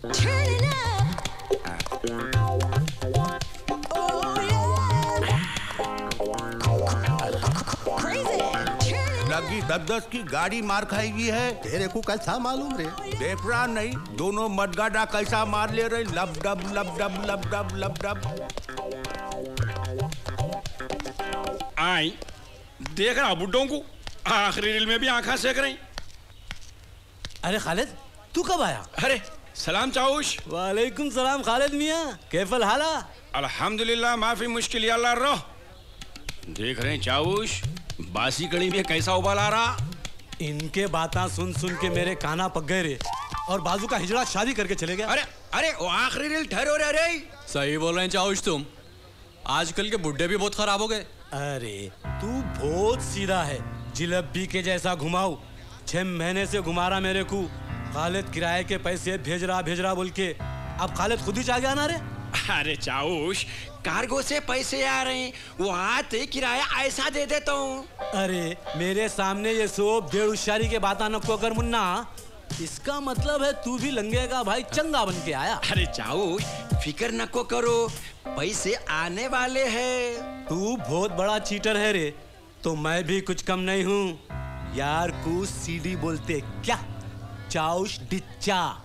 लगी दस दस की गाड़ी मार खाएगी है। तेरे को कैसा मालूम रे? देख रहा नहीं दोनों मडगाडा कैसा मार ले रहे? लब डब लब डब लब डब लब डब आई देख रहा बुड्ढों को। आखिरी रील में भी आंखा सेक रही। अरे खालिद तू कब आया? अरे सलाम चाउश वालेकुम सलाम खालिद मियाँ। कैफल हाला? अल्हम्दुलिल्लाह माफ़ी मुश्किल या अल्लाह रहो देख रहे हैं चाउश बासी कड़ी में कैसा उबाल आ रहा? इनके बातें सुन सुन के मेरे काना पक गए रे। और बाजू का हिजड़ा शादी करके चले गया। अरे अरे वो आखिरी रील ठहरो रे रे। सही बोल रहे हैं चाउश तुम। आजकल के बुड्ढे भी बहुत खराब हो गए। अरे तू बहुत सीधा है। जिलेबी के जैसा घुमाऊ। छह महीने से घुमा रहा मेरे को। खालिद किराए के पैसे भेज रहा भेज रहा बोल के। अब खालिद खुद ही चाह गया ना रे? अरे चाउश कार्गो से पैसे आ रहे हैं वो आते किराया ऐसा दे देता हूँ। अरे मेरे सामने ये सोप डेढ़ उशारी के बात नको कर मुन्ना। इसका मतलब है तू भी लंगे का भाई चंगा बन के आया। अरे चाउश फिकर नको करो पैसे आने वाले हैं। तू बहुत बड़ा चीटर है रे तो मैं भी कुछ कम नहीं हूँ। यार को सीडी बोलते क्या? चाउश डिच्चा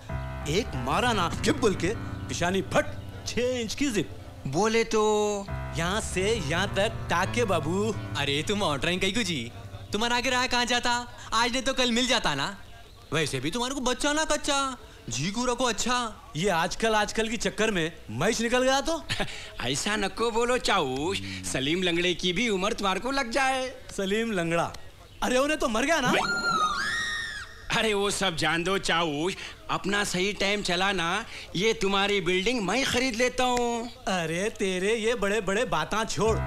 एक मारा ना जिप बोल के पिशानी फट छह इंच की जिप। बोले तो यहाँ से यहाँ तक टाके बाबू। अरे तुम ऑर्डर कहीं जी तुम्हारा आगे रहा कहाँ जाता? आज नहीं तो कल मिल जाता ना? वैसे भी तुम्हारे को बच्चा ना कच्चा। जी को रखो अच्छा। ये आजकल आजकल की चक्कर में मैच निकल गया तो। ऐसा नको बोलो चाउश। सलीम लंगड़े की भी उम्र तुम्हारे को लग जाए। सलीम लंगड़ा। अरे उन्हें तो मर गया ना? अरे वो सब जान दो चाउश अपना सही टाइम चलाना, ये तुम्हारी बिल्डिंग मैं खरीद लेता हूँ। अरे तेरे ये बड़े बड़े बातां छोड़।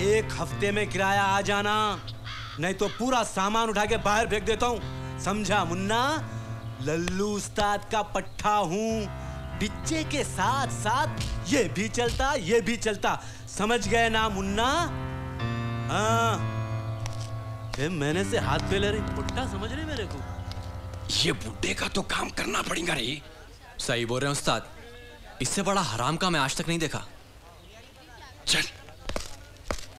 एक हफ़्ते में किराया आ जाना, नहीं तो पूरा सामान उठा के बाहर फेंक देता हूँ। समझा मुन्ना? लल्लू उस्ताद का पट्टा हूँ। बिच्चे के साथ साथ ये भी चलता, ये भी चलता। समझ गए ना मुन्ना? हाँ। मैंने से हाथ पे ले रही, पुट्टा समझ रही मेरे को? ये बुड्ढे का तो काम करना पड़ेगा रही सही बोल रहे हैं उस्ताद। इससे बड़ा हराम का मैं आज तक नहीं देखा। चल।